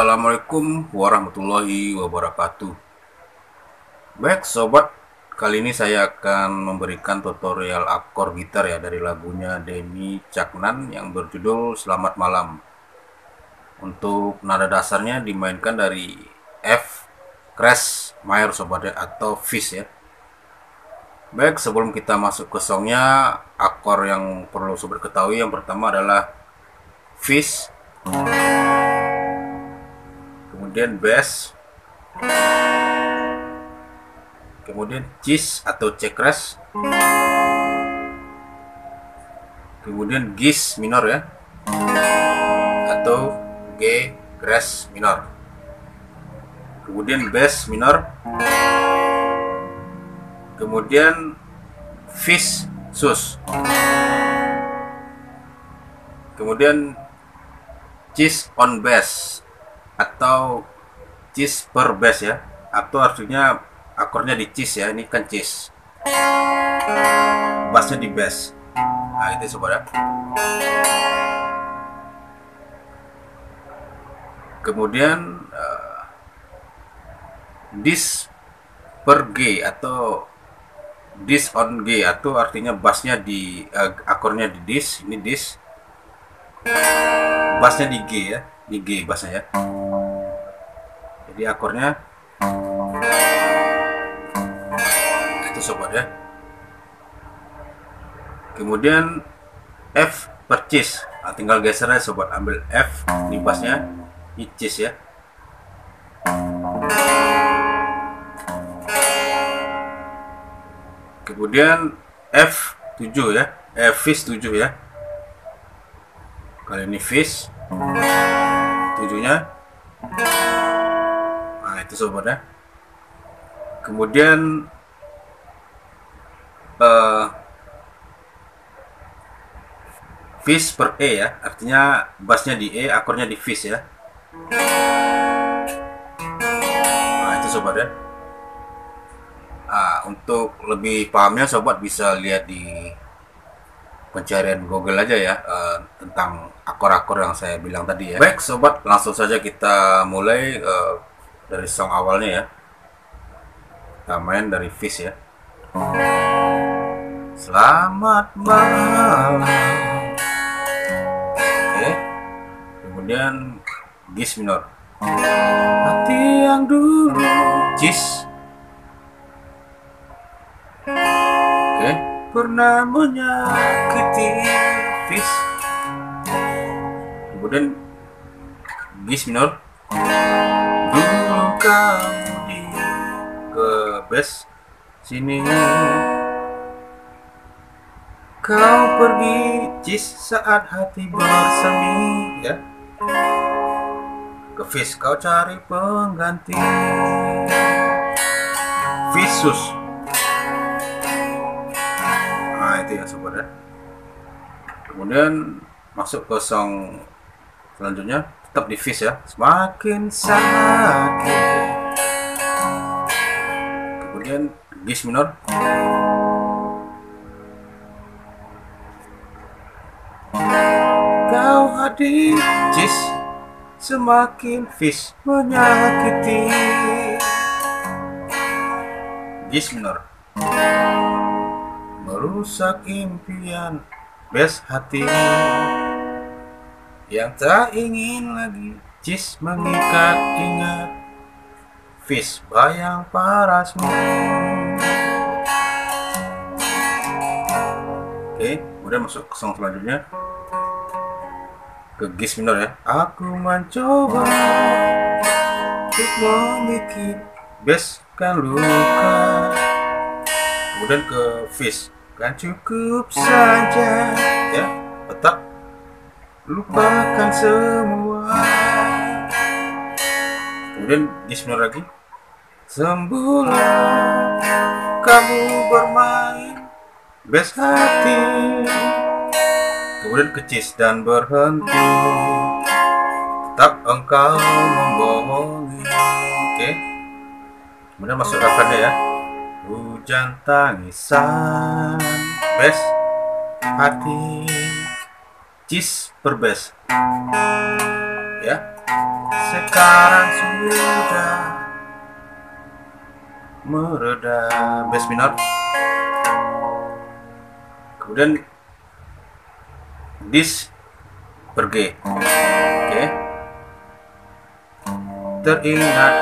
Assalamualaikum warahmatullahi wabarakatuh. Baik sobat Kali ini saya akan memberikan tutorial akor gitar ya Dari lagunya Demi Caknan yang berjudul Selamat Malam. Untuk nada dasarnya dimainkan dari F crash major sobat ya Atau Fis ya. Baik sebelum kita masuk ke songnya Akor yang perlu sobat ketahui yang pertama adalah Fis kemudian bass kemudian cheese atau cekres. Kemudian gis minor ya. Atau G minor. Kemudian bass minor. Kemudian fish sus. Kemudian cheese on bass atau cheese per bass ya. Atau artinya akornya di cheese ya ini kan cheese. Bassnya di bass nah itu sobat ya. Kemudian uh, dis per G atau dis on G atau artinya bassnya di uh, akornya di dis ini dis bassnya di G ya di G bassnya ya jadi akornya. Itu sobat ya. Kemudian F percis nah, tinggal geser aja sobat. Ambil F di bassnya icis ya. Kemudian F 7 ya. F fis 7 ya. Kali ini fis tujuhnya itu sobat ya kemudian uh, fish per E ya. Artinya bassnya di E akornya di fish ya. Nah itu sobat ya nah, untuk lebih pahamnya sobat bisa lihat di pencarian Google aja ya uh, tentang akor-akor yang saya bilang tadi ya. Baik sobat langsung saja kita mulai uh, dari song awalnya ya. Kita main dari Fish ya. Selamat malam. Oke. Kemudian Gis minor. Hati yang dulu. Cis Oke. Pernah menyakiti Fish. Kemudian Gis minor kamu di ke base sini? Kau pergi cis saat hati bersemi ya. Ke fish kau cari pengganti. Visus nah itu ya sobat ya. Kemudian masuk ke song selanjutnya tetap di fish ya. Semakin sakit. Kemudian gis minor. Kau hadir. Jis. Semakin fish menyakiti. Gis minor. Merusak impian. Best hati yang tak ingin lagi. Cis mengikat ingat. Fish bayang parasmu. Oke, udah masuk ke song selanjutnya. Ke Gis minor ya. Aku mencoba Untuk membuat Bass kan luka. Kemudian ke Fish Kan cukup saja. Ya, petak lupakan semua. Kemudian di lagi. Sembuhlah kamu bermain best hati. Kemudian kecis dan berhenti. Tetap engkau membohongi. Oke. Kemudian masuk refrennya ya. Hujan tangisan best hati cis per bass ya. Sekarang sudah mereda. Bass minor. Kemudian dis pergi oke. Teringat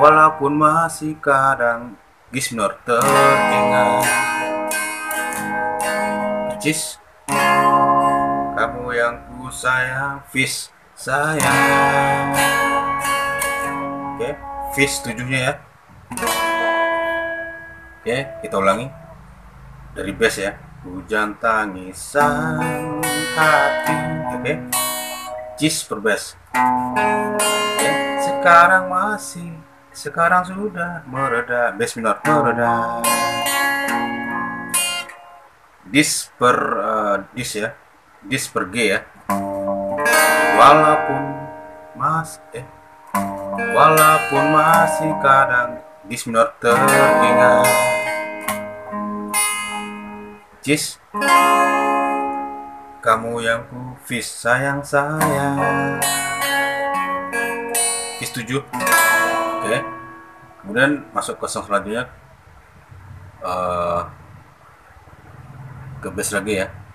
walaupun masih kadang. Gis minor. Teringat. Cis kamu yang ku sayang. Fish sayang. Oke fish tujuhnya ya. Oke kita ulangi. Dari bass ya. Hujan tangisan hati. Oke. Cis per bass oke sekarang masih sekarang sudah mereda. Bass minor mereda. Dis per uh, dis ya dis per G ya. Walaupun mas eh walaupun masih kadang dis minor teringat. Cis kamu yang ku fish sayang sayang. Fish 7 oke. Kemudian masuk ke song selanjutnya. Uh, ke bass lagi ya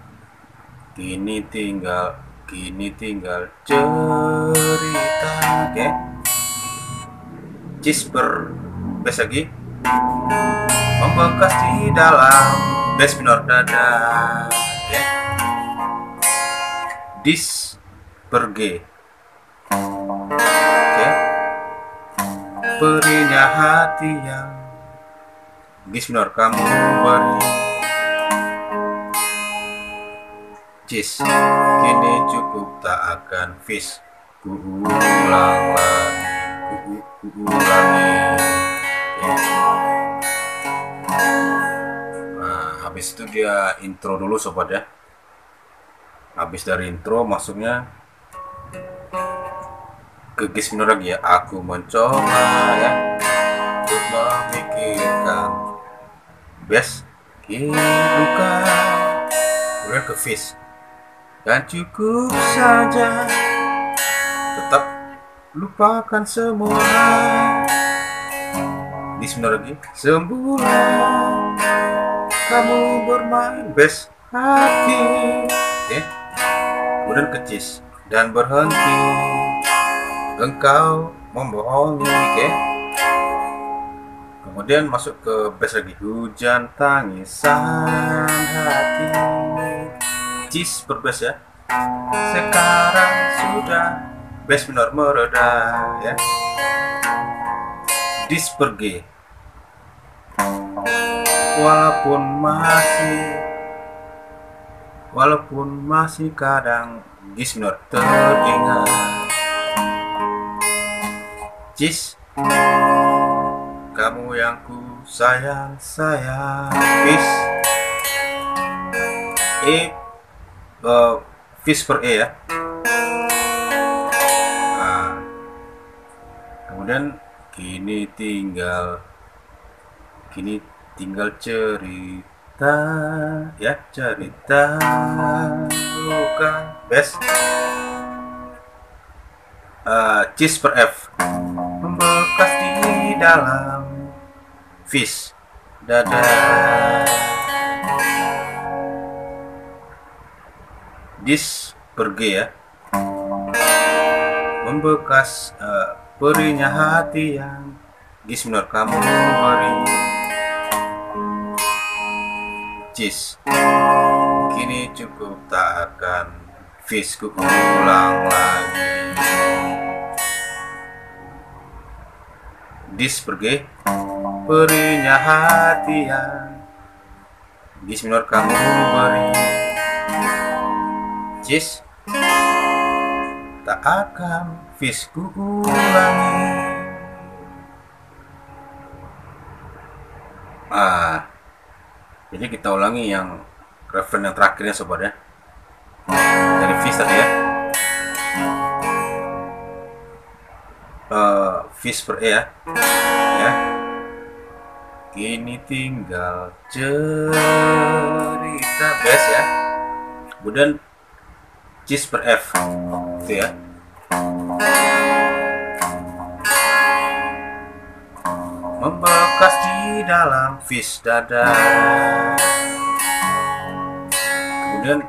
kini tinggal kini tinggal cerita. Oke. Okay. cis per bass lagi. Membekas di dalam bass minor dada. Oke. Dis per G oke. Perinya hati yang dis minor kamu beri Cis Kini cukup tak akan fish Ku ulang lagi Ku, ku. Nah habis itu dia intro dulu sobat ya. Habis dari intro masuknya ke gis minor lagi ya. Aku mencoba ya. Untuk memikirkan Bass Kehidupan Kemudian ke fish dan cukup saja. Tetap lupakan semua. Di sebentar lagi. Sembuhlah. Kamu bermain best hati. Ya kemudian kecis dan berhenti. Engkau membohongi oke. Kemudian masuk ke bass lagi. Hujan tangisan cis berbes ya. Sekarang sudah bass minor mereda ya. Dis pergi. Walaupun masih walaupun masih kadang gis minor teringat. Cis kamu yang ku sayang sayang bis E uh, per E ya. Nah, kemudian kini tinggal kini tinggal cerita ya cerita bukan best uh, cheese per F. Membekas di dalam fish. Dada dis pergi ya. Membekas uh, perinya hati yang dis minor kamu beri. Cis kini cukup tak akan fisku ulang lagi. Dis pergi. Perinya hati yang dis minor kamu beri Cis Tak akan fisku ulangi Ah. Jadi kita ulangi yang referen yang terakhirnya sobat ya. Dari fish tadi ya. Uh, Fish per E ya. Ya. Kini tinggal cerita best ya. Kemudian Gs per F. Gitu ya. Membekas di dalam fish dada. Kemudian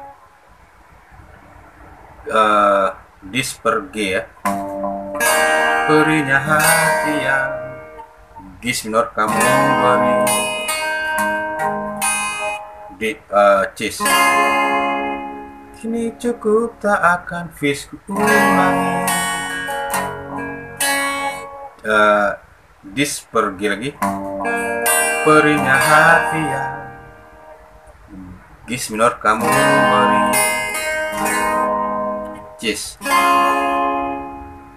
eh, uh, dis per G ya. Perinya hati yang Gis minor kamu beri di uh, cheese kini cukup tak akan vis ulangi. Uh, dis pergi lagi. Perinya hati ya gis minor kamu beri. Cis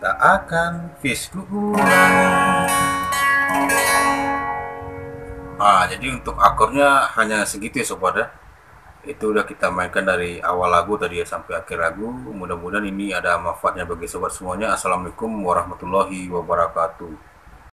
tak akan fisku ah jadi untuk akornya hanya segitu ya sobat ya itu udah kita mainkan dari awal lagu tadi ya sampai akhir lagu. Mudah-mudahan ini ada manfaatnya bagi sobat semuanya. Assalamualaikum warahmatullahi wabarakatuh